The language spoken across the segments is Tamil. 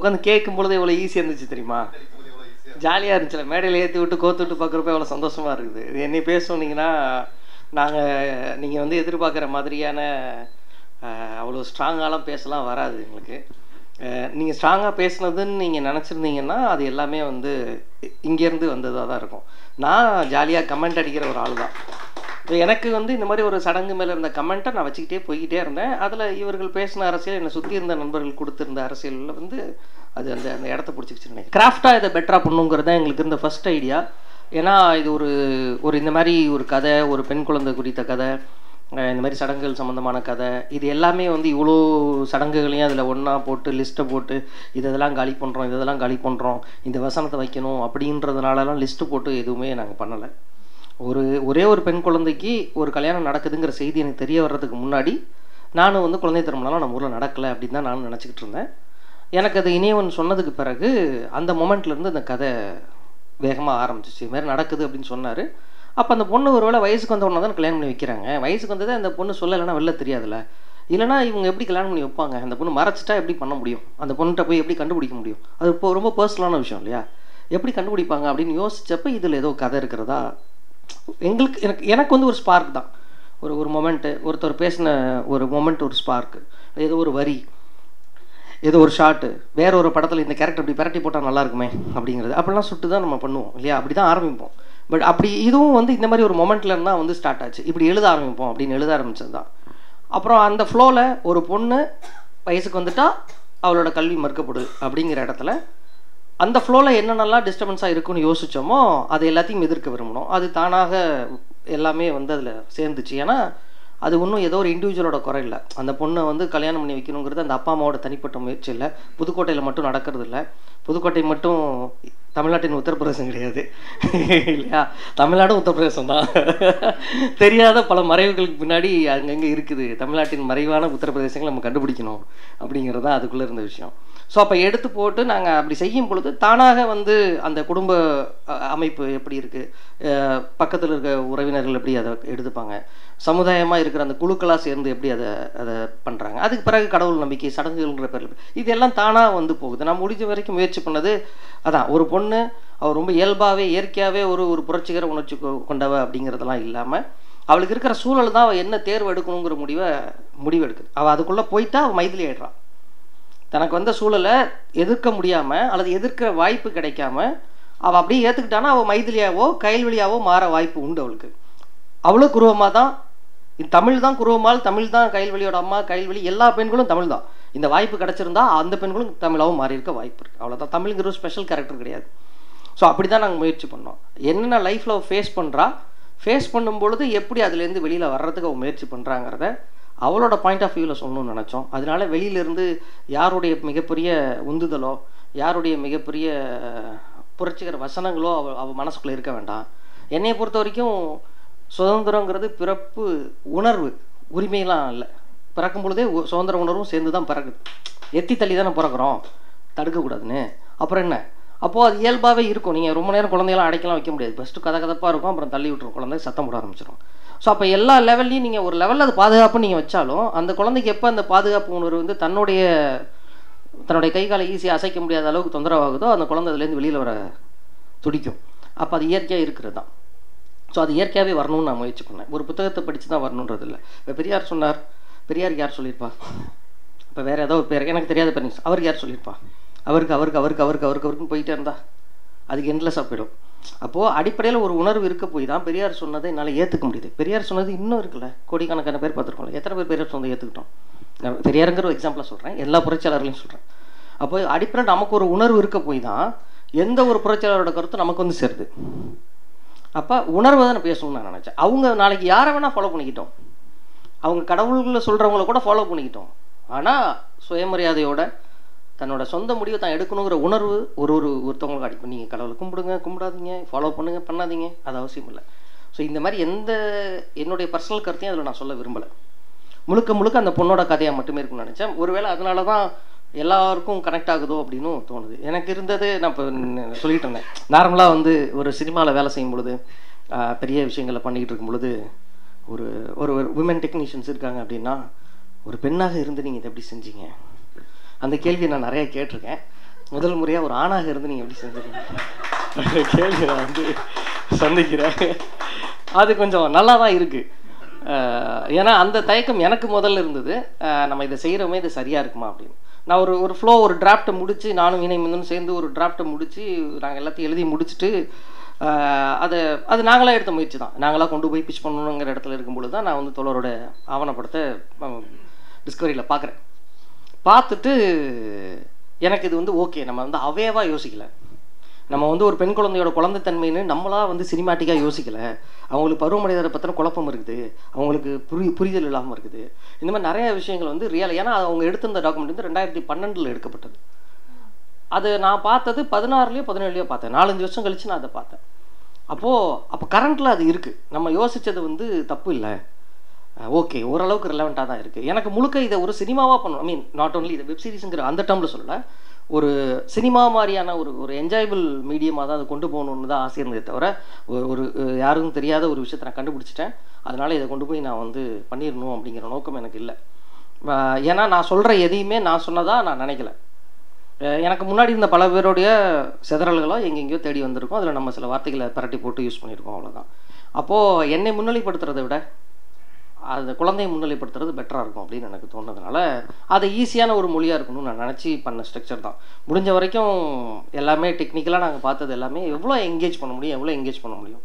உட்காந்து கேட்கும் பொழுது எவ்வளோ ஈஸியாக இருந்துச்சு தெரியுமா? ஜாலியாக இருந்துச்சுல. மேடையில் ஏற்றி விட்டு கோத்து விட்டு பார்க்குறப்ப எவ்வளோ சந்தோஷமாக இருக்குது. இது என்னை பேச சொன்னீங்கன்னா நாங்கள் நீங்கள் வந்து எதிர்பார்க்குற மாதிரியான அவ்வளோ ஸ்ட்ராங்காலாம் பேசலாம் வராது எங்களுக்கு. நீங்கள் ஸ்ட்ராங்காக பேசுனதுன்னு நீங்கள் நினச்சிருந்தீங்கன்னா அது எல்லாமே வந்து இங்கேருந்து வந்ததாக தான் இருக்கும். நான் ஜாலியாக கமெண்ட் அடிக்கிற ஒரு ஆள் தான் எனக்கு வந்து இந்த மாதிரி ஒரு சடங்கு மேலே இருந்த கமெண்ட்டை நான் வச்சுக்கிட்டே போய்கிட்டே இருந்தேன். அதில் இவர்கள் பேசின அரசியல் என்னை சுற்றி இருந்த நண்பர்கள் கொடுத்துருந்த அரசியலில் வந்து அது அந்த அந்த இடத்த பிடிச்சிக்கிச்சு நினைக்கிறேன். கிராஃப்டாக இதை பெட்டராக பண்ணுங்கிறது தான் எங்களுக்கு இருந்த ஃபர்ஸ்ட் ஐடியா ஏன்னா இது ஒரு ஒரு இந்த மாதிரி ஒரு கதை ஒரு பெண் குழந்தை குறித்த கதை இந்த மாதிரி சடங்குகள் சம்மந்தமான கதை இது எல்லாமே வந்து இவ்வளோ சடங்குகளையும் அதில் ஒன்றா போட்டு லிஸ்ட்டை போட்டு இதெல்லாம் காலி பண்ணுறோம் இதெல்லாம் காலி பண்ணுறோம் இந்த வசனத்தை வைக்கணும் அப்படின்றதுனாலலாம் லிஸ்ட்டு போட்டு எதுவுமே நாங்கள் பண்ணலை. ஒரு ஒரே ஒரு பெண் குழந்தைக்கு ஒரு கல்யாணம் நடக்குதுங்கிற செய்தி எனக்கு தெரிய வர்றதுக்கு முன்னாடி நானும் வந்து குழந்தை திருமணம்லாம் நம்ம ஊரில் நடக்கலை அப்படின்னு தான் நானும் நினச்சிக்கிட்டு இருந்தேன். எனக்கு அது இனியவன் சொன்னதுக்கு பிறகு அந்த மொமெண்ட்லேருந்து அந்த கதை வேகமாக ஆரம்பிச்சிச்சு. இது மாதிரி நடக்குது அப்படின்னு சொன்னார். அப்போ அந்த பொண்ணு ஒரு வேளை வயசுக்கு வந்த உடனே தான் கல்யாணம் பண்ணி வைக்கிறாங்க. வயசுக்கு வந்ததே அந்த பொண்ணு சொல்லலைன்னா வெளில தெரியாதுல்ல. இல்லைனா இவங்க எப்படி கல்யாணம் பண்ணி வைப்பாங்க? அந்த பொண்ணு மறைச்சிட்டா எப்படி பண்ண முடியும்? அந்த பொண்ணுகிட்ட போய் எப்படி கண்டுபிடிக்க முடியும்? அது இப்போ ரொம்ப பர்சனலான விஷயம் இல்லையா? எப்படி கண்டுபிடிப்பாங்க அப்படின்னு யோசித்தப்போ இதில் ஏதோ கதை இருக்கிறதா? எங்களுக்கு எனக்கு எனக்கு வந்து ஒரு ஸ்பார்க் தான். ஒரு ஒரு மொமெண்ட்டு ஒருத்தர் பேசின ஒரு மொமெண்ட் ஒரு ஸ்பார்க்கு ஏதோ ஒரு வரி. ஏதோ ஒரு ஷாட்டு வேற ஒரு படத்தில் இந்த கேரக்டர் இப்படி பரட்டி போட்டால் நல்லா இருக்குமே அப்படிங்கிறது. அப்படிலாம் சுட்டு தான் நம்ம பண்ணுவோம் இல்லையா? அப்படி தான் ஆரம்பிப்போம். பட் அப்படி இதுவும் வந்து இந்த மாதிரி ஒரு மொமெண்ட்ல இருந்தால் வந்து ஸ்டார்ட் ஆச்சு. இப்படி எழுத ஆரம்பிப்போம் அப்படின்னு எழுத ஆரம்பிச்சது தான். அப்புறம் அந்த ஃப்ளோவில் ஒரு பொண்ணு வயசுக்கு வந்துட்டா அவளோட கல்வி மறுக்கப்படுது அப்படிங்கிற இடத்துல அந்த ஃப்ளோவில் என்னென்னலாம் டிஸ்டர்பன்ஸாக இருக்குன்னு யோசிச்சோமோ அது எல்லாத்தையும் எதிர்க்க விரும்பணும் அது தானாக எல்லாமே வந்து அதில் சேர்ந்துச்சு. ஏன்னா அது ஒன்றும் ஏதோ ஒரு இண்டிவிஜுவலோட குறை இல்லை. அந்த பொண்ணை வந்து கல்யாணம் பண்ணி வைக்கணுங்கிறது அந்த அப்பா அம்மாவோட தனிப்பட்ட முயற்சி இல்லை. புதுக்கோட்டையில் மட்டும் நடக்கிறது இல்லை புதுக்கோட்டை மட்டும் தமிழ்நாட்டின் உத்தரப்பிரதேசம் கிடையாது. இல்லையா? தமிழ்நாடும் உத்தரப்பிரதேசம் தான் தெரியாத பல மறைவுகளுக்கு பின்னாடி அங்கங்கே இருக்குது. தமிழ்நாட்டின் மறைவான உத்தரப்பிரதேசங்களை நம்ம கண்டுபிடிக்கணும் அப்படிங்கிறது தான் அதுக்குள்ளே இருந்த விஷயம். ஸோ அப்போ எடுத்து போட்டு நாங்கள் அப்படி செய்யும் பொழுது தானாக வந்து அந்த குடும்ப அமைப்பு எப்படி இருக்குது பக்கத்தில் இருக்க உறவினர்கள் எப்படி அதை எடுத்துப்பாங்க? சமுதாயமாக இருக்கிற அந்த குழுக்களாக சேர்ந்து எப்படி அதை அதை பண்ணுறாங்க அதுக்கு பிறகு கடவுள் நம்பிக்கை சடங்குகள்ன்ற பேரில். இதெல்லாம் தானாக வந்து போகுது. நான் முடிஞ்ச வரைக்கும் முயற்சி பண்ணது அதான் ஒரு பொண்ணு அவள் ரொம்ப இயல்பாகவே இயற்கையாகவே ஒரு ஒரு புரட்சிகர உணர்ச்சி கொண்டவ அப்படிங்கிறதெல்லாம் இல்லாமல் அவளுக்கு இருக்கிற சூழல் தான் அவள் என்ன தேர்வு எடுக்கணுங்கிற முடிவை முடிவு எடுக்குது. அவள் அதுக்குள்ளே போய்த்தா அவள் மைதிலி ஆயிடுறான் தனக்கு வந்த சூழலை எதிர்க்க முடியாமல் அல்லது எதிர்க்கிற வாய்ப்பு கிடைக்காம அவள் அப்படியே ஏற்றுக்கிட்டானா அவள் மைதிலியாவோ கைல்வெளியாவோ மாற வாய்ப்பு உண்டு அவளுக்கு. அவ்வளோ குருவமாக தான் இது தமிழ் தான் குருவமால் தமிழ் தான் கைல்வழியோட அம்மா கைல்வழி எல்லா பெண்களும் தமிழ் தான். இந்த வாய்ப்பு கிடச்சிருந்தா அந்த பெண்களும் தமிழாகவும் மாறி இருக்க வாய்ப்பு இருக்குது அவ்வளோதான் தமிழ்ங்கிற ஒரு ஸ்பெஷல் கேரக்டர் கிடையாது. ஸோ அப்படி தான் நாங்கள் முயற்சி பண்ணோம். என்னென்ன லைஃப்பில் ஃபேஸ் பண்ணுறா ஃபேஸ் பண்ணும் பொழுது எப்படி அதுலேருந்து வெளியில் வர்றதுக்கு அவள் முயற்சி பண்ணுறாங்கிறத அவளோட பாயிண்ட் ஆஃப் வியூவில் சொல்லணும்னு நினச்சோம். அதனால வெளியிலேருந்து யாருடைய மிகப்பெரிய உந்துதலோ யாருடைய மிகப்பெரிய புரட்சிகர வசனங்களோ அவள் அவள் மனசுக்குள்ளே இருக்க வேண்டாம். என்னையை பொறுத்த வரைக்கும் சுதந்திரங்கிறது பிறப்பு உணர்வு. உரிமையெல்லாம் இல்லை. பிறக்கும் பொழுதே உ- சுதந்திர உணர்வும் சேர்ந்து தான் பிறக்குது. எத்தி தள்ளி தானே பிறக்கிறோம். தடுக்கக்கூடாதுன்னு. அப்புறம் என்ன? அப்போது அது இயல்பாகவே இருக்கும். நீங்கள் ரொம்ப நேரம் குழந்தையெல்லாம் அடைக்கலாம் வைக்க முடியாது. ஃபஸ்ட்டு கதை கதப்பாக இருக்கும். அப்புறம் தள்ளி விட்டுரும். குழந்தை சத்தம் போட ஆரம்பிச்சிடும் ஸோ அப்போ எல்லா லெவல்லையும் நீங்கள் ஒரு லெவலில் அது பாதுகாப்பு நீங்கள் வச்சாலும் அந்த குழந்தைக்கு எப்போ அந்த பாதுகாப்பு உணர்வு வந்து தன்னுடைய தன்னுடைய கை காலை ஈஸியாக அசைக்க முடியாத அளவுக்கு தொந்தரவாகுதோ அந்த குழந்தை அதுலேருந்து வெளியில் வர துடிக்கும். அப்போ அது இயற்கையாக இருக்கிறது தான். ஸோ அது இயற்கையாகவே வரணும்னு நான் முயற்சி பண்ணேன் ஒரு புத்தகத்தை படித்து தான் வரணுன்றது இல்லை இப்போ பெரியார் சொன்னார் பெரியார் யார் சொல்லியிருப்பா? இப்போ வேறு ஏதோ பேர் எனக்கு தெரியாத பேர் அவருக்கு யார் சொல்லியிருப்பா? அவருக்கு அவருக்கு அவருக்கு அவருக்கு அவருக்கு அவருக்குன்னு போயிட்டே இருந்தா. அதுக்கு எண்ட்லெஸ்ஸாக போயிடும். அப்போது அடிப்படையில் ஒரு உணர்வு இருக்க போய் தான் பெரியார் சொன்னதை என்னால் ஏற்றுக்க முடியுது. பெரியார் சொன்னது இன்னும் இருக்குல்ல கோடிக்கணக்கான பேர் பார்த்துருக்கோம்ல எத்தனை பேர் பெரியார் சொன்னதை ஏற்றுக்கிட்டோம் நான் பெரியாருங்கிற ஒரு எக்ஸாம்பிளாக சொல்கிறேன் எல்லா புரட்சியாளர்களையும் சொல்கிறேன் அப்போ அடிப்படையில் நமக்கு ஒரு உணர்வு இருக்க போய் தான் எந்த ஒரு புரட்சியாளரோட கருத்தும் நமக்கு வந்து சேருது. அப்போ உணர்வை தான் பேசணும்னு நான் நினச்சேன். அவங்க நாளைக்கு யாரை வேணால் ஃபாலோ பண்ணிக்கிட்டோம். அவங்க கடவுள்களை சொல்கிறவங்கள கூட ஃபாலோ பண்ணிக்கிட்டோம். ஆனால் சுயமரியாதையோட தன்னோட சொந்த முடிவை தான் எடுக்கணுங்கிற உணர்வு ஒரு ஒரு ஒருத்தவங்களுக்கு அடிக்கும் நீங்கள் கடவுளை கும்பிடுங்க கும்பிடாதீங்க ஃபாலோ பண்ணுங்க பண்ணாதீங்க அது அவசியம் இல்லை. ஸோ இந்த மாதிரி எந்த என்னுடைய பர்சனல் கருத்தையும் அதில் நான் சொல்ல விரும்பலை. முழுக்க முழுக்க அந்த பொண்ணோட கதையாக மட்டுமே இருக்கும்னு நினச்சேன். ஒருவேளை அதனால தான் எல்லாருக்கும் கனெக்ட் ஆகுதோ அப்படின்னும் தோணுது. எனக்கு இருந்தது நான் இப்போ சொல்லிட்டு இருந்தேன். நார்மலாக வந்து ஒரு சினிமாவில் வேலை செய்யும் பொழுது பெரிய விஷயங்களை பண்ணிக்கிட்டு இருக்கும் பொழுது ஒரு ஒரு உமன் டெக்னீஷியன்ஸ் இருக்காங்க அப்படின்னா ஒரு பெண்ணாக இருந்து நீங்கள் இதை எப்படி செஞ்சீங்க? அந்த கேள்வியை நான் நிறைய கேட்டிருக்கேன். முதல் முறையாக ஒரு ஆணாக இருந்து நீங்கள் எப்படி செஞ்சுருக்கீங்க கேள்வி நான் வந்து சந்திக்கிறேன். அது கொஞ்சம் நல்லா தான் இருக்குது ஏன்னா அந்த தயக்கம் எனக்கு முதல்ல இருந்தது. நம்ம இதை செய்கிறோமே இது சரியாக இருக்குமா அப்படின்னு. நான் ஒரு ஒரு ஃப்ளோ ஒரு டிராஃப்ட்டை முடித்து நானும் வினை மிந்தனும் சேர்ந்து ஒரு டிராஃப்ட்டை முடித்து நாங்கள் எல்லாத்தையும் எழுதி முடிச்சுட்டு அதை அது நாங்களாக எடுத்த முயற்சி தான். நாங்களாக கொண்டு போய் பிச் பண்ணணுங்கிற இடத்துல இருக்கும்பொழுது தான் நான் வந்து தோழரோட ஆவணப்படத்தை டிஸ்கவரியில் பார்க்குறேன் பார்த்துட்டு எனக்கு இது வந்து ஓகே நம்ம வந்து அவேவாக யோசிக்கலை. நம்ம வந்து ஒரு பெண் குழந்தையோட குழந்தைத்தன்மைன்னு நம்மளா வந்து சினிமாட்டிக்காக யோசிக்கல. அவங்களுக்கு பருவமடைதரை பற்றின குழப்பம் இருக்குது. அவங்களுக்கு புரி புரிதல் இல்லாமல் இருக்குது. இந்த மாதிரி நிறைய விஷயங்கள் வந்து ரியல் ஏன்னா அவங்க எடுத்திருந்த டாக்குமெண்ட் வந்து ரெண்டாயிரத்தி பன்னெண்டில் எடுக்கப்பட்டது. அது நான் பார்த்தது பதினாறுலையோ பதினேழுலையோ பார்த்தேன். நாலஞ்சு வருஷம் கழிச்சு நான் அதை பார்த்தேன். அப்போது அப்போ கரண்ட்டில் அது இருக்குது நம்ம யோசித்தது வந்து தப்பு இல்லை. ஓகே ஓரளவுக்கு ரிலவெண்ட்டாக தான் இருக்குது எனக்கு முழுக்க இதை ஒரு சினிமாவாக பண்ணணும். ஐ மீன் நாட் ஓன்லி இதை வெப் சீரிஸுங்கிற அந்த டேர்மில் சொல்லலை ஒரு சினிமா மாதிரியான ஒரு ஒரு என்ஜாயபிள் மீடியமாக தான் அதை கொண்டு போகணுன்னு தான் ஆசை இருந்ததே தவிர ஒரு யாருக்கும் தெரியாத ஒரு விஷயத்தை நான் கண்டுபிடிச்சிட்டேன். அதனால் இதை கொண்டு போய் நான் வந்து பண்ணிடணும் அப்படிங்கிற நோக்கம் எனக்கு இல்லை. ஏன்னா நான் சொல்கிற எதையுமே நான் சொன்னதாக நான் நினைக்கல. எனக்கு முன்னாடி இருந்த பல பேருடைய சிதறல்களோ எங்கெங்கேயோ தேடி வந்திருக்கோம். அதில் நம்ம சில வார்த்தைகளை பரட்டி போட்டு யூஸ் பண்ணியிருக்கோம் அவ்வளோதான் அப்போது என்னை முன்னிலைப்படுத்துறதை விட அதை குழந்தையை முன்னிலைப்படுத்துறது பெட்டராக இருக்கும் அப்படின்னு எனக்கு தோணுதுனால அது ஈஸியான ஒரு மொழியாக இருக்கணும்னு நான் நினச்சி பண்ண ஸ்ட்ரக்சர் தான். முடிஞ்ச வரைக்கும் எல்லாமே டெக்னிக்கலாக நாங்கள் பார்த்தது எல்லாமே எவ்வளோ எங்கேஜ் பண்ண முடியும் எவ்வளோ எங்கேஜ் பண்ண முடியும்.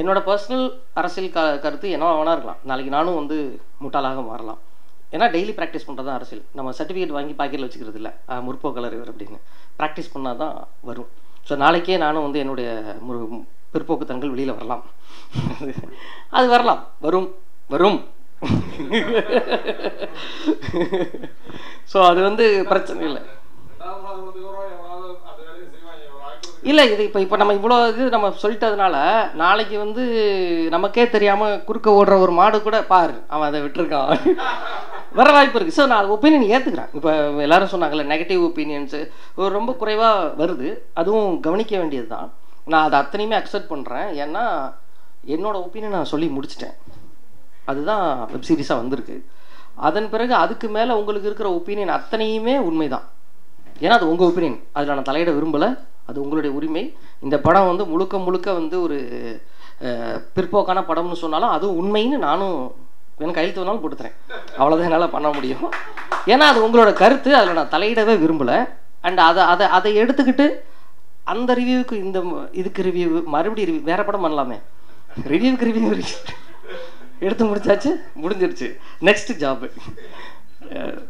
என்னோடய பர்சனல் அரசியல் க கருத்து என்ன வேணா இருக்கலாம். நாளைக்கு நானும் வந்து முட்டாளாக மாறலாம். ஏன்னா டெய்லி ப்ராக்டிஸ் பண்ணுறது தான் அரசியல். நம்ம சர்டிஃபிகேட் வாங்கி பாக்கெட்டில் வச்சுக்கிறது இல்லை. முற்போக்கலர் இவர் அப்படின்னு. ப்ராக்டிஸ் பண்ணால் தான் வரும். ஸோ நாளைக்கே நானும் வந்து என்னுடைய ஒரு பிற்போக்குத்தனங்கள் வெளியில் வரலாம். அது வரலாம். வரும். வரும். ஸோ அது வந்து பிரச்சனை இல்லை. இல்லை இது இப்போ இப்போ நம்ம இவ்வளோ இது நம்ம சொல்லிட்டதுனால நாளைக்கு வந்து நமக்கே தெரியாமல் குறுக்க ஓடுற ஒரு மாடு கூட பாரு அவன் அதை விட்டுருக்கான். வர வாய்ப்பு இருக்குது ஸோ நான் ஒப்பீனியன் ஏற்றுக்கிறேன் இப்போ எல்லாரும் சொன்னாங்கல்ல நெகட்டிவ் ஒப்பீனியன்ஸு ரொம்ப குறைவாக வருது. அதுவும் கவனிக்க வேண்டியது தான் நான் அதை அத்தனையுமே அக்செப்ட் பண்ணுறேன் ஏன்னா என்னோடய ஒப்பீனியன் நான் சொல்லி முடிச்சிட்டேன். அதுதான் வெப் சீரிஸாக வந்திருக்கு. அதன் பிறகு அதுக்கு மேலே உங்களுக்கு இருக்கிற ஒப்பீனியன் அத்தனையுமே உண்மைதான். ஏன்னா அது உங்கள் ஒப்பீனியன் அதில் நான் தலையிட விரும்பலை. அது உங்களுடைய உரிமை. இந்த படம் வந்து முழுக்க முழுக்க வந்து ஒரு பிற்போக்கான படம்னு சொன்னாலும் அதுவும் உண்மைன்னு நானும் எனக்கு கையெழுத்து வேணாலும் கொடுத்துறேன் அவ்வளோதான் என்னால் பண்ண முடியும். ஏன்னா அது உங்களோட கருத்து. அதில் நான் தலையிடவே விரும்பலை. அண்ட் அதை அதை அதை எடுத்துக்கிட்டு அந்த ரிவ்யூவுக்கு இந்த இதுக்கு ரிவ்யூ மறுபடியும் ரிவ்யூ வேறு படம் பண்ணலாமே. ரிவ்யூவுக்கு ரிவ்யூ எடுத்து முடிச்சாச்சு முடிஞ்சிருச்சு. நெக்ஸ்ட் ஜாப்பு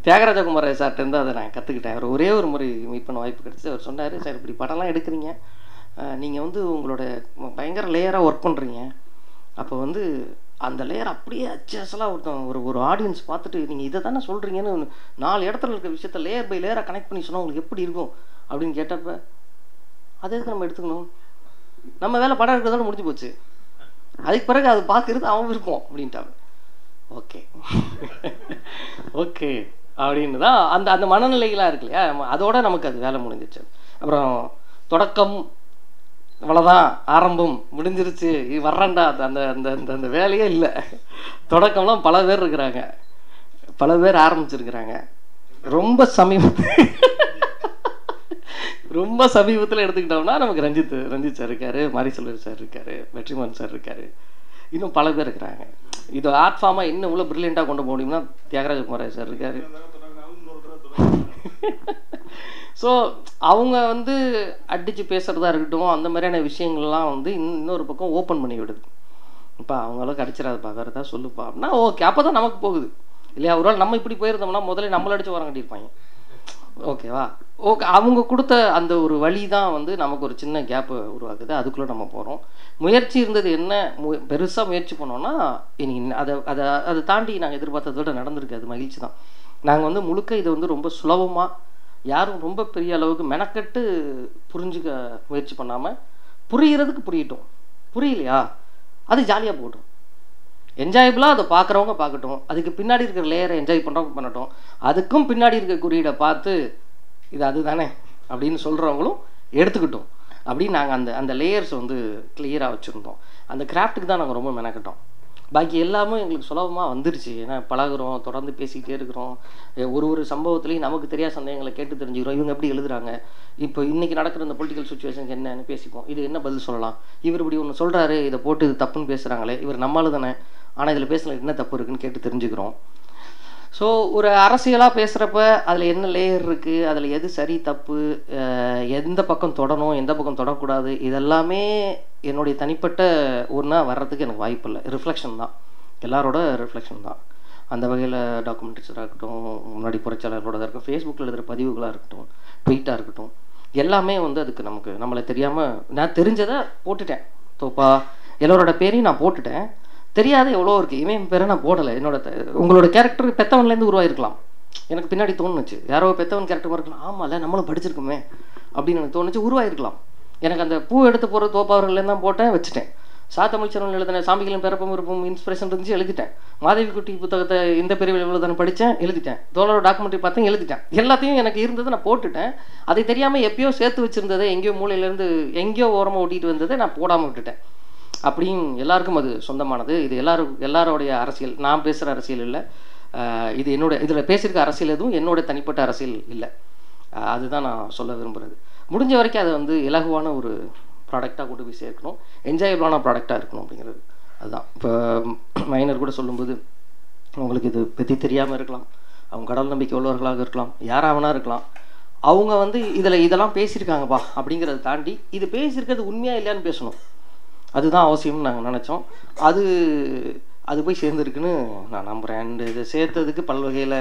தியாகராஜ குமார் இருந்து அதை நான் கற்றுக்கிட்டேன் அவர் ஒரே ஒரு முறை மீட் பண்ண வாய்ப்பு கிடச்சி அவர் சொன்னார் சார் இப்படி படம்லாம் எடுக்கிறீங்க. நீங்கள் வந்து உங்களோட பயங்கர லேயராக ஒர்க் பண்ணுறீங்க அப்போ வந்து அந்த லேயர் அப்படியே அச்சசலாக ஒருத்தன் ஒரு ஒரு ஆடியன்ஸ் பார்த்துட்டு நீங்கள் இதை தானே சொல்கிறீங்கன்னு நாலு இடத்துல இருக்க விஷயத்த லேயர் பை லேயராக கனெக்ட் பண்ணி சொன்னால் உங்களுக்கு எப்படி இருக்கும்? அப்படின்னு கேட்டப்ப அதை எதுக்கு நம்ம எடுத்துக்கணும். நம்ம வேலை படம் எடுக்கிறதோட முடிஞ்சு போச்சு. அதுக்கு பிறகு அது பார்க்கறது அவன் விருப்பம் அப்படின்ட்டாங்க ஓகே ஓகே அப்படின்னு தான் அந்த அந்த மனநிலைகளாக இருக்கு இல்லையா? நம்ம அதோட நமக்கு அது வேலை முடிஞ்சிச்சு. அப்புறம் தொடக்கம் அவ்வளோதான் ஆரம்பம் முடிஞ்சிருச்சு. இது வர்றேன்டா. அந்த அந்த அந்த அந்த அந்த வேலையே இல்லை. தொடக்கம்லாம் பல பேர் இருக்கிறாங்க. பல பேர் ஆரம்பிச்சிருக்கிறாங்க. ரொம்ப சமீபத்து ரொம்ப சமீபத்தில் எடுத்துக்கிட்டோம்னா நமக்கு ரஞ்சித் ரஞ்சித் சார் இருக்காரு மாரிசெல்வர் சார் இருக்காரு வெற்றிமாறன் சார் இருக்காரு. இன்னும் பல பேர் இருக்கிறாங்க. இது ஆர்ட் ஃபார்மாக இன்னும் இவ்வளோ ப்ரில்லியண்ட்டாக கொண்டு போக முடியும்னா தியாகராஜ குமார் சார் இருக்காரு. ஸோ அவங்க வந்து அடித்து பேசுகிறதா இருக்கட்டும் அந்த மாதிரியான விஷயங்கள்லாம் வந்து இன்னும் இன்னொரு பக்கம் ஓப்பன் பண்ணி விடுது. இப்போ அவங்களும் கிடச்சிடாதுப்பா வேறு ஏதாவது சொல்லுப்பா அப்படின்னா ஓகே அப்போ தான் நமக்கு போகுது. இல்லையா? ஒரு நம்ம இப்படி போயிருந்தோம்னா முதல்ல நம்மள அடித்து உரம் கட்டியிருப்பாங்க. ஓகேவா ஓகே அவங்க கொடுத்த அந்த ஒரு வழி தான் வந்து நமக்கு ஒரு சின்ன கேப்பு உருவாக்குது. அதுக்குள்ளே நம்ம போகிறோம் முயற்சி இருந்தது என்ன? மு பெருசாக முயற்சி பண்ணோன்னா இன்னைக்கு அதை அதை அதை தாண்டி நாங்கள் எதிர்பார்த்ததை விட நடந்திருக்கு. அது மகிழ்ச்சி தான். நாங்கள் வந்து முழுக்க இதை வந்து ரொம்ப சுலபமாக யாரும் ரொம்ப பெரிய அளவுக்கு மெனக்கட்டு புரிஞ்சுக்க முயற்சி பண்ணாமல் புரிகிறதுக்கு புரியட்டும். புரியலையா? அது ஜாலியாக போட்டோம் என்ஜாயபிளாக அதை பார்க்குறவங்க பார்க்கட்டும். அதுக்கு பின்னாடி இருக்கிற லேயரை என்ஜாய் பண்ணுறவங்க பண்ணட்டும். அதுக்கும் பின்னாடி இருக்க குறியீடை பார்த்து இது அதுதானே அப்படின்னு சொல்கிறவங்களும் எடுத்துக்கிட்டோம். அப்படின்னு நாங்கள் அந்த அந்த லேயர்ஸ் வந்து கிளியராக வச்சுருந்தோம். அந்த கிராஃப்ட்டுக்கு தான் நாங்கள் ரொம்ப மெனக்கிட்டோம். பாக்கி எல்லாமே எங்களுக்கு சுலபமாக வந்துருச்சு. ஏன்னா பழகுறோம் தொடர்ந்து பேசிக்கிட்டே இருக்கிறோம். ஒரு ஒரு சம்பவத்துலேயும் நமக்கு தெரியாத சந்தேகங்களை கேட்டு தெரிஞ்சுக்கிறோம். இவங்க எப்படி எழுதுறாங்க? இப்போ இன்றைக்கி நடக்கிற இந்த பொலிட்டிக்கல் சுச்சுவேஷனுக்கு என்னன்னு பேசிப்போம் இது என்ன பதில் சொல்லலாம்? இவர் இப்படி ஒன்று சொல்கிறாரு இதை போட்டு இது தப்புன்னு பேசுகிறாங்களே இவர் நம்மளால் தானே? ஆனால் இதில் பேசல என்ன தப்பு இருக்குன்னு கேட்டு தெரிஞ்சுக்கிறோம். ஸோ ஒரு அரசியலாக பேசுகிறப்ப அதில் என்ன லேயர் இருக்குது அதில் எது சரி தப்பு எந்த பக்கம் தொடணும் எந்த பக்கம் தொடக்கூடாது இதெல்லாமே என்னுடைய தனிப்பட்ட ஒன்றா வர்றதுக்கு எனக்கு வாய்ப்பு இல்லை. ரிஃப்ளெக்ஷன் தான். எல்லாரோட ரிஃப்ளெக்ஷன் தான். அந்த வகையில் டாக்குமெண்ட்ரிஸாக இருக்கட்டும் முன்னாடி புரட்சியாளர்களோட இருக்கட்டும் ஃபேஸ்புக்கில் எழுதுகிற பதிவுகளாக இருக்கட்டும் ட்வீட்டாக இருக்கட்டும் எல்லாமே வந்து அதுக்கு நமக்கு நம்மளை தெரியாமல் நான் தெரிஞ்சதை போட்டுட்டேன். தோப்பா எல்லோரோட பேரையும் நான் போட்டுட்டேன். தெரியாத எவ்வளோ இருக்குது இவன் பேரை நான் போடலை. என்னோட உங்களோட கேரக்டர் பெத்தவன்லேருந்து உருவாயிருக்கலாம். எனக்கு பின்னாடி தோணுச்சு. யாரோ பெத்தவன் கேரக்டர் மாதிரி இருக்கலாம். ஆமாம்ல நம்மளும் படிச்சிருக்கோமே அப்படின்னு எனக்கு தோணுச்சு. உருவாயிருக்கலாம். எனக்கு அந்த பூ எடுத்து போகிற தோப்பாவர்கள்லேருந்து தான் போட்டேன் வச்சுட்டேன். சாத்தமிழ்ச்சரன் எழுதின சாமிகளும் பிறப்பும் விருப்பம் இன்ஸ்பிரேஷன் இருந்துச்சு எழுதிட்டேன். மாதவி குட்டி புத்தகத்தை இந்த பிரிவில் இவ்வளோ தானே படித்தேன் எழுதிட்டேன். தோழரோட டாக்குமெண்ட்ரி பார்த்தேன் எழுதிட்டேன். எல்லாத்தையும் எனக்கு இருந்தது நான் போட்டுட்டேன். அதை தெரியாமல் எப்பயோ சேர்த்து வச்சிருந்ததை எங்கேயோ மூலையிலேருந்து எங்கேயோ ஓரமாக ஓட்டிகிட்டு வந்ததை நான் போடாமல் விட்டுட்டேன். அப்படியும் எல்லாருக்கும் அது சொந்தமானது. இது எல்லாரும் எல்லாரோடைய அரசியல் நான் பேசுகிற அரசியல் இல்லை. இது என்னோட இதில் பேசியிருக்க அரசியல் எதுவும் என்னோட தனிப்பட்ட அரசியல் இல்லை. அதுதான் நான் சொல்ல விரும்புகிறது முடிஞ்ச வரைக்கும் அதை வந்து இலகுவான ஒரு ப்ராடக்டாக கொண்டு போய் சேர்க்கணும். என்ஜாயபிளான ப்ராடக்டாக இருக்கணும் அப்படிங்கிறது. அதுதான். இப்போ மைனர் கூட சொல்லும்போது அவங்களுக்கு இது பற்றி தெரியாமல் இருக்கலாம். அவங்க கடவுள் நம்பிக்கை உள்ளவர்களாக இருக்கலாம். யாராவனா இருக்கலாம். அவங்க வந்து இதில் இதெல்லாம் பேசியிருக்காங்கப்பா அப்படிங்கிறத தாண்டி இது பேசியிருக்கிறது உண்மையாக இல்லையான்னு பேசணும். அதுதான் அவசியம்னு நாங்கள் நினச்சோம். அது அது போய் சேர்ந்துருக்குன்னு நான் நம்புகிறேன் அண்டு இதை சேர்த்ததுக்கு பல்வகையில்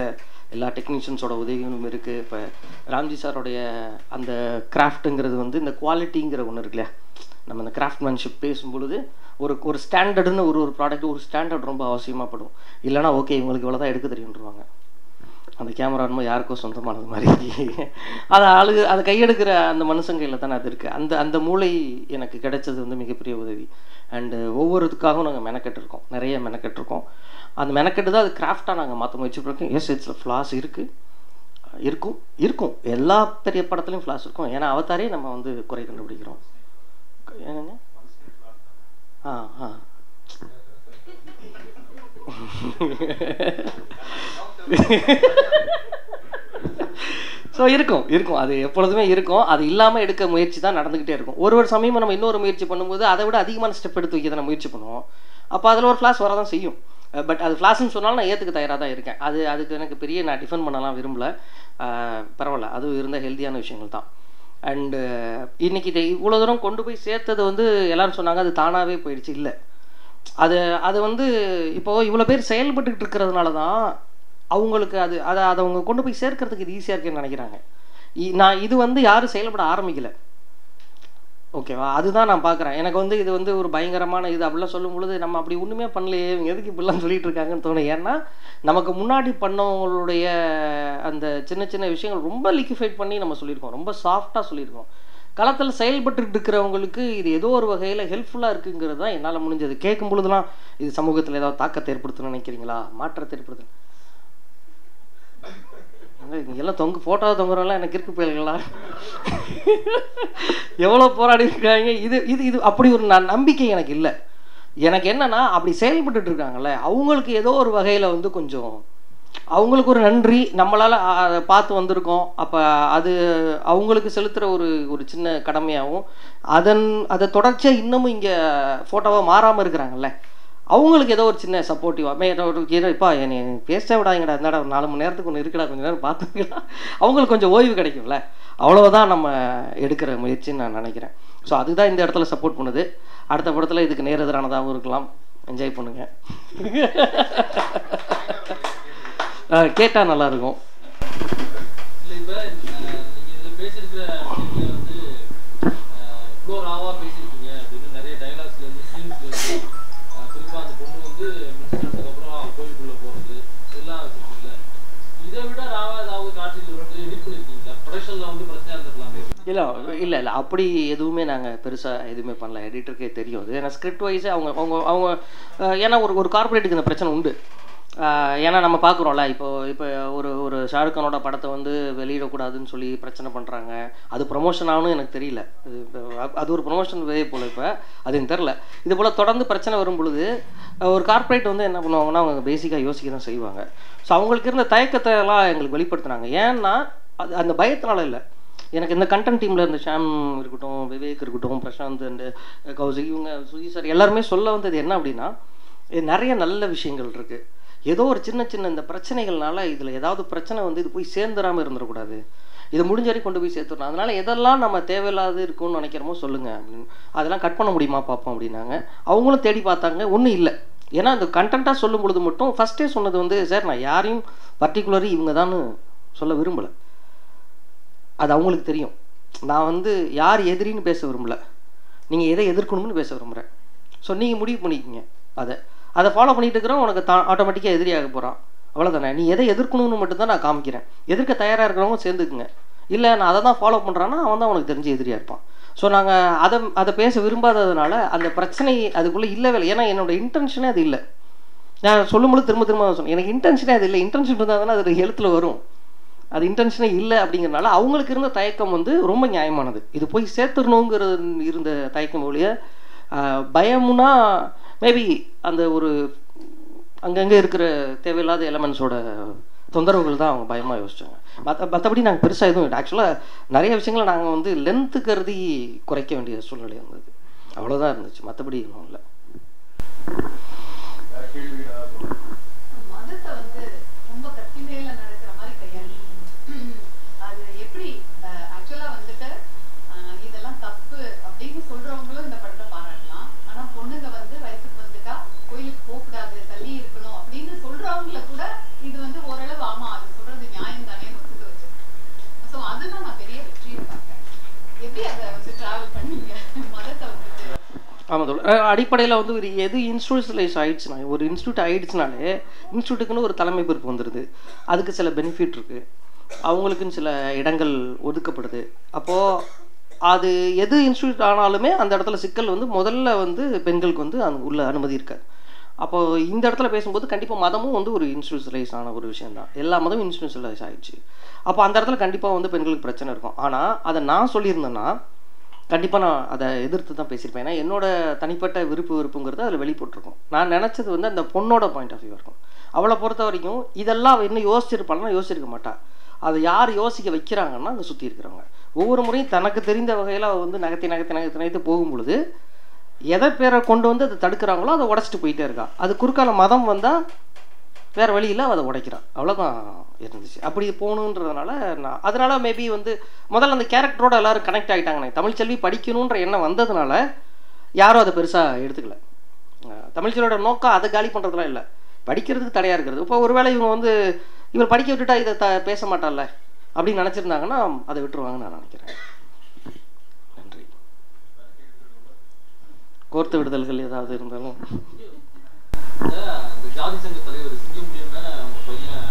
எல்லா டெக்னீஷியன்ஸோட உதவிகளும் இருக்குது இப்போ ராம்ஜி சாரோடைய அந்த கிராஃப்ட்டுங்கிறது வந்து இந்த குவாலிட்டிங்கிற ஒன்று இருக்கு இல்லையா? நம்ம இந்த கிராஃப்ட்மேன்ஷிப் பேசும்பொழுது ஒரு ஒரு ஸ்டாண்டர்டுன்னு ஒரு ஒரு ப்ராடக்ட் ஒரு ஸ்டாண்டர்ட் ரொம்ப அவசியமாகப்படும் இல்லைனா ஓகே இவங்களுக்கு இவ்வளோ தான் எடுக்க தெரியுன்றவாங்க அந்த கேமரா என்னமோ யாருக்கோ சொந்தமானது மாதிரி. அதை ஆளு அதை கையெடுக்கிற அந்த மனுஷன் கையில் தானே அது இருக்குது அந்த அந்த மூளை எனக்கு கிடைச்சது வந்து மிகப்பெரிய உதவி. அண்டு ஒவ்வொருத்துக்காகவும் நாங்கள் மெனக்கெட்டிருக்கோம் நிறைய மெனக்கெட்டுருக்கோம் அந்த மெனக்கெட்டு தான் அது கிராஃப்டாக நாங்கள் மாற்ற முயற்சிப்போம் எஸ் இட்ஸ் ஃப்ளாஸ் இருக்குது இருக்கும் இருக்கும். எல்லா பெரிய படத்துலையும் ஃப்ளாஸ் இருக்கும். ஏன்னா அவதாரே நம்ம வந்து குறை கண்டுபிடிக்கிறோம். என்னங்க? ஆ ஆ. ஸோ இருக்கும் இருக்கும். அது எப்பொழுதுமே இருக்கும். அது இல்லாமல் எடுக்க முயற்சி தான் நடந்துக்கிட்டே இருக்கும். ஒரு ஒரு சமயமும் நம்ம இன்னொரு முயற்சி பண்ணும்போது அதை விட அதிகமான ஸ்டெப் எடுத்து வைக்க தான் முயற்சி பண்ணுவோம். அப்போ அதில் ஒரு ஃப்ளாஸ் வரதான் செய்யும். பட் அது ஃப்ளாஸ்ன்னு சொன்னாலும் நான் ஏற்றுக்க தயாராக தான் இருக்கேன். அது அதுக்கு எனக்கு பெரிய நான் டிஃபெண்ட் பண்ணலாம் விரும்பல. பரவாயில்ல. அது இருந்த ஹெல்த்தியான விஷயங்கள் தான். அண்டு இன்றைக்கி இதை இவ்வளோ தூரம் கொண்டு போய் சேர்த்தது வந்து எல்லோரும் சொன்னாங்க அது தானாகவே போயிடுச்சு. இல்லை. அது அது வந்து இப்போ இவ்வளோ பேர் செயல்பட்டுக்கிட்டு இருக்கிறதுனால தான் அவங்களுக்கு அது அதை அதை அவங்க கொண்டு போய் சேர்க்கறதுக்கு இது ஈஸியாக இருக்குன்னு நினைக்கிறாங்க. நான் இது வந்து யாரும் செயல்பட ஆரம்பிக்கல. ஓகேவா? அதுதான் நான் பார்க்குறேன் எனக்கு வந்து இது வந்து ஒரு பயங்கரமான இது அப்படிலாம் சொல்லும் பொழுது நம்ம அப்படி ஒன்றுமே பண்ணலையே இவங்க எதுக்கு இப்படிலாம் சொல்லிட்டு இருக்காங்கன்னு தோணும் ஏன்னா நமக்கு முன்னாடி பண்ணவங்களுடைய அந்த சின்ன சின்ன விஷயங்கள் ரொம்ப லிக்விஃபைட் பண்ணி நம்ம சொல்லியிருக்கோம். ரொம்ப சாஃப்டாக சொல்லியிருக்கோம். களத்தில் செயல்பட்டுக்கிட்டு இருக்கிறவங்களுக்கு இது ஏதோ ஒரு வகையில் ஹெல்ப்ஃபுல்லாக இருக்குங்கிறது தான் என்னால் முடிஞ்சது. கேட்கும் பொழுதுலாம் இது சமூகத்தில் ஏதாவது தாக்கத்தை ஏற்படுத்தணும்னு நினைக்கிறீங்களா? மாற்றத்தை ஏற்படுத்தணும். ஏங்க, எல்லாம் தொங்கு ஃபோட்டோ தொங்குறவங்களாம் எனக்கு இருக்கு போயிங்களா எவ்வளோ போராடி இருக்காங்க? இது இது இது அப்படி ஒரு ந- நம்பிக்கை எனக்கு இல்லை. எனக்கு என்னன்னா அப்படி செயல்பட்டுட்டு இருக்காங்கல்ல அவங்களுக்கு ஏதோ ஒரு வகையில் வந்து கொஞ்சம் அவங்களுக்கு ஒரு நன்றி. நம்மளால் அதை பார்த்து வந்திருக்கோம். அப்போ அது அவங்களுக்கு செலுத்துகிற ஒரு ஒரு சின்ன கடமையாகவும் அதன் அதை தொடர்ச்சியாக இன்னமும் இங்கே ஃபோட்டோவாக மாறாமல் இருக்கிறாங்கல்ல அவங்களுக்கு ஏதோ ஒரு சின்ன சப்போர்ட்டிவாக ஏதோ ஒரு ஏதோ இப்போ என்னை பேச விடாங்கடா இருந்தாடா ஒரு நாலு மணி நேரத்துக்கு ஒன்று இருக்குடா கொஞ்ச நேரம் பார்த்துக்கலாம் அவங்களுக்கு கொஞ்சம் ஓய்வு கிடைக்கும்ல. அவ்வளோதான் நம்ம எடுக்கிற முயற்சின்னு நான் நினைக்கிறேன். ஸோ அதுதான் இந்த இடத்துல சப்போர்ட் பண்ணுது. அடுத்த படத்தில் இதுக்கு நேர் எதிரானதாகவும் இருக்கலாம். என்ஜாய் பண்ணுங்கள் கேட்டால் நல்லா இருக்கும் இல்ல இல்லை இல்லை இல்லை அப்படி எதுவுமே நாங்கள் பெருசாக எதுவுமே பண்ணல. எடிட்டருக்கே தெரியும். அது ஏன்னா ஸ்கிரிப்ட் வைஸே அவங்க அவங்க அவங்க ஏன்னா ஒரு ஒரு கார்பரேட்டுக்கு இந்த பிரச்சனை உண்டு. ஏன்னா நம்ம பார்க்குறோம்ல இப்போ இப்போ ஒரு ஒரு ஷாருக்கானோட படத்தை வந்து வெளியிடக்கூடாதுன்னு சொல்லி பிரச்சனை பண்ணுறாங்க அது ப்ரொமோஷன் ஆகணும் எனக்கு தெரியல. அது இப்போ அது ஒரு ப்ரொமோஷன் வே போல் இப்போ அது எனக்கு தெரில இது போல் தொடர்ந்து பிரச்சனை வரும் பொழுது ஒரு கார்ப்பரேட் வந்து என்ன பண்ணுவாங்கன்னா அவங்க பேசிக்காக யோசிக்க தான் செய்வாங்க. ஸோ அவங்களுக்கு இருந்த தயக்கத்தை எல்லாம் எங்களுக்கு வெளிப்படுத்துனாங்க. ஏன்னா அது அந்த பயத்தினால இல்லை. எனக்கு இந்த கண்டென்ட் டீமில் இருந்த ஷாம் இருக்கட்டும் விவேக் இருக்கட்டும் பிரசாந்த் அண்டு கௌசி இவங்க சுஜி சார் எல்லாருமே சொல்ல வந்தது என்ன அப்படின்னா நிறைய நல்ல விஷயங்கள் இருக்குது ஏதோ ஒரு சின்ன சின்ன இந்த பிரச்சனைகள்னால இதில் ஏதாவது பிரச்சனை வந்து இது போய் சேர்ந்துடாமல் இருந்துடக்கூடாது. இதை முடிஞ்ச வரைக்கும் கொண்டு போய் சேர்த்துடணும். அதனால் எதெல்லாம் நம்ம தேவையில்லாது இருக்கும்னு நினைக்கிறோமோ சொல்லுங்க அப்படின்னு. அதெல்லாம் கட் பண்ண முடியுமா பார்ப்போம் அப்படின்னாங்க. அவங்களும் தேடி பார்த்தாங்க. ஒன்றும் இல்லை. ஏன்னா அந்த கண்டென்ட்டாக சொல்லும் பொழுது மட்டும் ஃபஸ்ட்டே சொன்னது வந்து சார் நான் யாரையும் பர்டிகுலரி இவங்க தான் சொல்ல விரும்பலை. அது அவங்களுக்கு தெரியும். நான் வந்து யார் எதிரின்னு பேச விரும்பல. நீங்கள் எதை எதிர்க்கணும்னு பேச விரும்புகிறேன் ஸோ நீங்கள் முடிவு பண்ணிக்கங்க. அதை. அதை ஃபாலோ பண்ணிட்டு இருக்கிறோம் உனக்கு தா ஆட்டோமேட்டிக்காக எதிரியாக போகிறான் அவ்வளோதானே நீ எதை எதிர்க்கணும்னு மட்டும்தான் நான் காமிக்கிறேன். எதிர்க்க தயாராக இருக்கிறவங்க சேர்ந்துக்குங்க. இல்லை நான் அதை தான் ஃபாலோ பண்ணுறான்னா அவன் தான் உனக்கு தெரிஞ்சு எதிரியாக இருப்பான். ஸோ நாங்கள் அதை அதை பேச விரும்பாததுனால அந்த பிரச்சனை அதுக்குள்ளே இல்லவே இல்லை ஏன்னா என்னோட இன்டென்ஷனே அது இல்லை. நான் சொல்லும்போது திரும்ப திரும்ப சொன்னேன். எனக்கு இன்டென்ஷனே அது இல்லை. இன்டென்ஷன் இருந்தால் தானே அது எழுத்தில் வரும். அது இன்டென்ஷனே இல்லை அப்படிங்கிறனால அவங்களுக்கு இருந்த தயக்கம் வந்து ரொம்ப நியாயமானது. இது போய் சேர்த்துடணுங்கிறது இருந்த தயக்கம் ஒழிய பயமுன்னா பயம்னா மேபி அந்த ஒரு அங்கங்கே இருக்கிற தேவையில்லாத எலமெண்ட்ஸோட தொந்தரவுகள் தான் அவங்க பயமாக யோசிச்சாங்க. மற்ற மற்றபடி நாங்கள் பெருசாக எதுவும் இல்லை. ஆக்சுவலாக நிறைய விஷயங்களை நாங்கள் வந்து லென்த்து கருதி குறைக்க வேண்டிய சூழ்நிலை இருந்தது அவ்வளோதான் இருந்துச்சு. மற்றபடி எதுவும் இல்லை மதத்தை வந்து ரொம்ப கத்தி மேல நடக்கிற மாதிரி கையாளி அது எப்படி ஆக்சுவலா வந்துட்டு அஹ், இதெல்லாம் தப்பு அப்படின்னு சொல்றவங்களும் இந்த படத்தை பாராட்டலாம் ஆனா பொண்ணுங்க வந்து வயசுக்கு வந்துட்டா கோயிலுக்கு போக கூடாது தள்ளி இருக்கணும் அப்படின்னு சொல்றவங்கள கூட இது வந்து ஓரளவு ஆமா அது சொல்றது நியாயம் தானே ஒத்துக்க வச்சு சோ அதுதான் நான் பெரிய வெற்றியை பார்க்கறேன் எப்படி அதை வந்து டிராவல் பண்ணீங்க மதத்தை வந்துட்டு ஆமாம் தோழர் அடிப்படையில் வந்து ஒரு எது இன்ஸ்டியூஷனலைஸ் ஆயிடுச்சுனா ஒரு இன்ஸ்டியூட் ஆயிடுச்சுனாலே இன்ஸ்டியூட்டுக்குன்னு ஒரு தலைமை பொறுப்பு வந்துடுது அதுக்கு சில பெனிஃபிட் இருக்குது அவங்களுக்குன்னு சில இடங்கள் ஒதுக்கப்படுது. அப்போது அது எது இன்ஸ்டியூட் ஆனாலுமே அந்த இடத்துல சிக்கல் வந்து முதல்ல வந்து பெண்களுக்கு வந்து அங்கே உள்ள அனுமதி இருக்காது. அப்போது இந்த இடத்துல பேசும்போது கண்டிப்பாக மதமும் வந்து ஒரு இன்ஸ்டியூஷனலைஸ் ஆன ஒரு விஷயம் தான் எல்லா மதமும் இன்ஸ்டியூஷனலைஸ் ஆயிடுச்சு. அப்போ அந்த இடத்துல கண்டிப்பாக வந்து பெண்களுக்கு பிரச்சனை இருக்கும். ஆனால் அதை நான் சொல்லியிருந்தேன்னா கண்டிப்பாக நான் அதை எதிர்த்து தான் பேசியிருப்பேன். ஏன்னா என்னோட தனிப்பட்ட விருப்பு விருப்புங்கிறது அதில் வெளிப்பட்டிருக்கும். நான் நினச்சது வந்து அந்த பொண்ணோட பாயிண்ட் ஆஃப் வியூ இருக்கும். அவளை பொறுத்த வரைக்கும் இதெல்லாம் அவள் என்ன யோசிச்சிருப்பாள்னா யோசிச்சிருக்க மாட்டா. அதை யார் யோசிக்க வைக்கிறாங்கன்னா அங்கே சுற்றி இருக்கிறவங்க. ஒவ்வொரு முறையும் தனக்கு தெரிந்த வகையில் அவள் வந்து நகர்த்தி நகர்த்தி நகர்த்தி நகர்த்தி போகும்பொழுது எதை பேரை கொண்டு வந்து அதை தடுக்கிறாங்களோ அதை உடச்சிட்டு போயிட்டே இருக்கா. அது குறுக்கால மதம் வந்தால் வேறு வழி இல்லை அதை உடைக்கிறான். அவ்வளோதான் இருந்துச்சு. அப்படி போகணுன்றதுனால நான் அதனால் மேபி வந்து முதல்ல அந்த கேரக்டரோட எல்லாரும் கனெக்ட் ஆகிட்டாங்க எனக்கு தமிழ்ச்செல்வி படிக்கணுன்ற எண்ணம் வந்ததுனால யாரும் அதை பெருசாக எடுத்துக்கல. தமிழ்ச்செல்வியோட நோக்கம் அதை காலி பண்ணுறதுலாம் இல்லை. படிக்கிறதுக்கு தடையாக இருக்கிறது. இப்போ ஒருவேளை இவங்க வந்து இவர் படிக்க விட்டுட்டா இதை த பேச மாட்டான்ல அப்படின்னு நினச்சிருந்தாங்கன்னா அதை விட்டுருவாங்கன்னு நான் நினைக்கிறேன். நன்றி. கோர்த்து விடுதல்கள் ஏதாவது இருந்தாலும். இந்த ஜாதி சங்க தலைவர் பையன்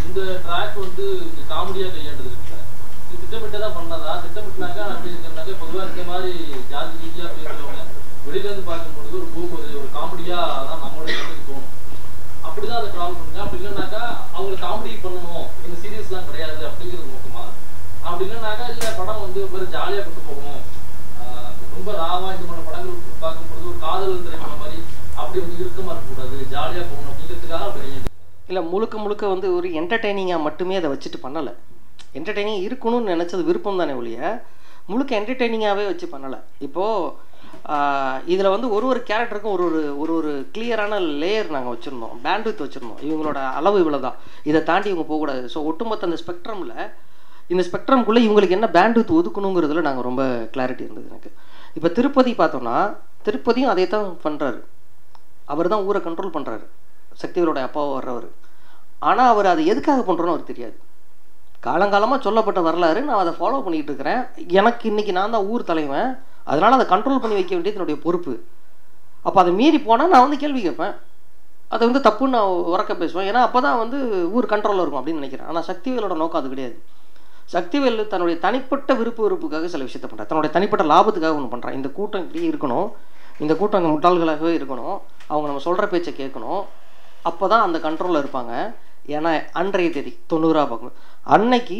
இந்த வந்து காமெடியா கையாண்டது இது பண்ணதா? மாதிரி வெளியில இருந்து ஒரு ஒரு காமெடியா நம்மளோட அப்படிதான் அப்படி காமெடி இந்த கிடையாது நோக்கமா? அப்படி படம் வந்து ஜாலியா கொண்டு போகணும். ஆஹ் ரொம்ப ராவா இந்த மாதிரி படங்கள் பார்க்கும்பொழுது ஒரு காதல் திரைப்படம் அப்படி வந்து இறுக்கமா இருக்கக்கூடாது. ஜாலியாக போகணும் அப்படிங்கிறதுக்காக அப்படி இல்லை முழுக்க முழுக்க வந்து ஒரு என்டர்டெய்னிங்காக மட்டுமே அதை வச்சுட்டு பண்ணலை. என்டர்டெய்னிங் இருக்கணும்னு நினச்சது விருப்பம் தானே ஒழிய முழுக்க என்டர்டெய்னிங்காகவே வச்சு பண்ணலை. இப்போது இதில் வந்து ஒரு ஒரு கேரக்டருக்கும் ஒரு ஒரு ஒரு ஒரு கிளியரான லேயர் நாங்கள் வச்சுருந்தோம். பேண்ட்வித் வச்சுருந்தோம். இவங்களோட அளவு இவ்வளோ தான் இதை தாண்டி இவங்க போகக்கூடாது. ஸோ ஒட்டுமொத்த அந்த ஸ்பெக்ட்ரமில் இந்த ஸ்பெக்ட்ரம்குள்ளே இவங்களுக்கு என்ன பேண்ட்வித் ஒதுக்கணுங்கிறதுல நாங்கள் ரொம்ப கிளாரிட்டி இருந்தது எனக்கு. இப்போ திருப்பதி பார்த்தோன்னா திருப்பதியும் அதே தான் பண்ணுறாரு அவர் தான் ஊரை கண்ட்ரோல் பண்ணுறாரு சக்திகளோட அப்பாவை வர்றவர். ஆனால் அவர் அதை எதுக்காக பண்ணுறோன்னு அவருக்கு தெரியாது. காலங்காலமாக சொல்லப்பட்ட வரலாறு நான் அதை ஃபாலோ பண்ணிகிட்டு இருக்கிறேன். எனக்கு இன்னைக்கு நான் தான் ஊர் தலைவன். அதனால் அதை கண்ட்ரோல் பண்ணி வைக்க வேண்டியது என்னுடைய பொறுப்பு. அப்போ அதை மீறி போனால் நான் வந்து கேள்வி கேட்பேன். அதை வந்து தப்புன்னு நான் உறக்க பேசுவேன். ஏன்னா அப்போ தான் வந்து ஊர் கண்ட்ரோலில் இருக்கும் அப்படின்னு நினைக்கிறேன். ஆனால் சக்திவேலோட நோக்கம் அது கிடையாது. சக்திவேல் தன்னுடைய தனிப்பட்ட விருப்பு விருப்புக்காக சில விஷயத்தை பண்ணுறான் தன்னுடைய தனிப்பட்ட லாபத்துக்காக ஒன்று பண்ணுறான் இந்த கூட்டம் இப்படி இருக்கணும். இந்த கூட்டம் அங்கே முட்டாள்களாகவே இருக்கணும். அவங்க நம்ம சொல்கிற பேச்சை கேட்கணும். அப்போ தான் அந்த கண்ட்ரோலில் இருப்பாங்க. ஏன்னா அன்றைய தேதி தொண்ணூறுரூவா பார்க்கணும் அன்னைக்கு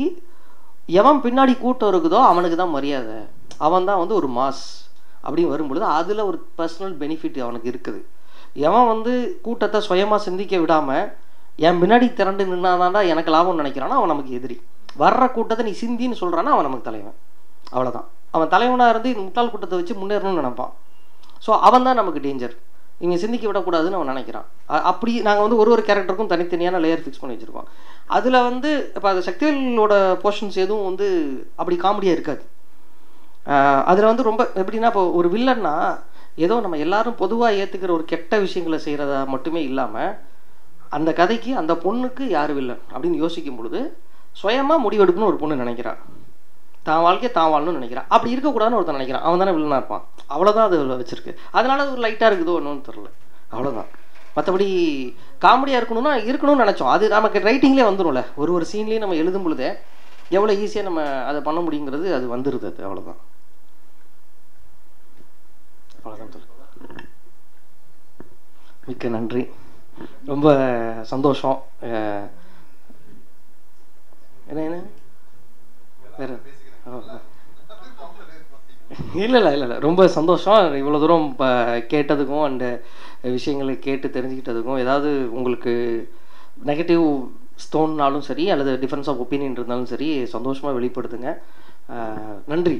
எவன் பின்னாடி கூட்டம் இருக்குதோ அவனுக்கு தான் மரியாதை. அவன் தான் வந்து ஒரு மாஸ். அப்படின்னு வரும்பொழுது அதில் ஒரு பர்சனல் பெனிஃபிட் அவனுக்கு இருக்குது. எவன் வந்து கூட்டத்தை சுயமாக சிந்திக்க விடாமல் என் பின்னாடி திரண்டு நின்னாதான்டா எனக்கு லாபம்னு நினைக்கிறானா அவன் நமக்கு எதிரி. வர்ற கூட்டத்தை நீ சிந்தின்னு சொல்கிறானா அவன் நமக்கு தலைவன். அவ்வளோதான் அவன் தலைவனாக இருந்து இந்த முட்டாள் கூட்டத்தை வச்சு முன்னேறணும்னு நினைப்பான். ஸோ அவன் தான் நமக்கு டேஞ்சர் இவங்க சிந்திக்க விடக்கூடாதுன்னு அவன் நினைக்கிறான். அப்படி நாங்கள் வந்து ஒரு ஒரு கேரக்டருக்கும் தனித்தனியான லேயர் ஃபிக்ஸ் பண்ணி வச்சுருக்கோம். அதில் வந்து இப்போ அது சக்திவேலோட போர்ஷன்ஸ் எதுவும் வந்து அப்படி காமெடியாக இருக்காது. அதில் வந்து ரொம்ப எப்படின்னா இப்போ ஒரு வில்லன்னா ஏதோ நம்ம எல்லாரும் பொதுவாக ஏற்றுக்கிற ஒரு கெட்ட விஷயங்களை செய்கிறதா மட்டுமே இல்லாமல் அந்த கதைக்கு அந்த பொண்ணுக்கு யார் வில்லன் அப்படின்னு யோசிக்கும் பொழுது சுயமாக முடிவெடுக்கணும்னு ஒரு பொண்ணு நினைக்கிறான் தான் வாழ்க்கையை தான் வாழணும்னு நினைக்கிறான். அப்படி இருக்கக்கூடாதுன்னு ஒருத்தன் நினைக்கிறான். அவன் தானே வில்லனாக இருப்பான். அவ்வளோதான் அது அதில் வச்சிருக்கு. அதனால அது ஒரு லைட்டாக இருக்குதோ ஒன்றும் தெரில அவ்வளோதான் மற்றபடி காமெடியாக இருக்கணும்னா இருக்கணும்னு நினச்சோம். அது நமக்கு ரைட்டிங்லேயே வந்துடும்ல ஒரு ஒரு சீன்லேயும் நம்ம எழுதும் பொழுதே எவ்வளோ ஈஸியாக நம்ம அதை பண்ண முடியுங்கிறது அது வந்துடுது அது அவ்வளோதான் அவ்வளோதான் சொல்லு மிக்க நன்றி. ரொம்ப சந்தோஷம். என்ன என்ன? வேறு? இல்லை இல்லை இல்லை இல்லை ரொம்ப சந்தோஷம். இவ்வளோ தூரம் இப்போ கேட்டதுக்கும் அண்டு விஷயங்களை கேட்டு தெரிஞ்சுக்கிட்டதுக்கும். ஏதாவது உங்களுக்கு நெகட்டிவ் ஸ்டோன்னாலும் சரி அல்லது டிஃப்ரென்ஸ் ஆஃப் ஒப்பீனியன் இருந்தாலும் சரி சந்தோஷமாக வெளிப்படுத்துங்க. நன்றி.